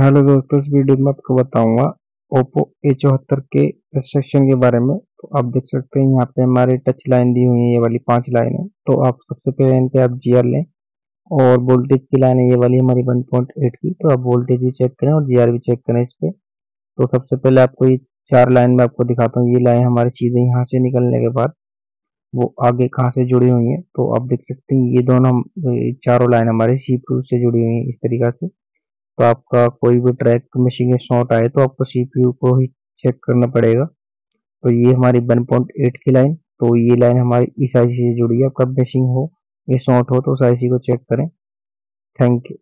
Hello दोस्तों, इस video में आपको बताऊँगा ओप्पो ए चौहत्तर के इंस्ट्रक्शन के बारे में। तो आप देख सकते हैं, यहाँ पे हमारे टच लाइन दी हुई है, ये वाली पाँच लाइन है। तो आप सबसे पहले इन पे आप जी लें और वोल्टेज की लाइन है, ये वाली हमारी वन पॉइंट एट की। तो आप वोल्टेज भी चेक करें और जीआर भी चेक करें इस पर तो सबसे पहले आपको ये चार लाइन में आपको दिखाता हूँ। ये लाइन हमारी सीधे यहाँ से निकलने के बाद वो आगे कहाँ से जुड़ी हुई है। तो आप देख सकते हैं, ये दोनों चारों लाइन हमारे सीपीयू से जुड़ी हुई है इस तरीका से। तो आपका कोई भी ट्रैक मशीन शॉर्ट आए तो आपको सीपीयू को ही चेक करना पड़ेगा। तो ये हमारी वन पॉइंट एट की लाइन तो ये लाइन हमारी इस आईसी से जुड़ी है। आपका मशीन हो, ये शॉर्ट हो तो उस आईसी को चेक करें। Thank you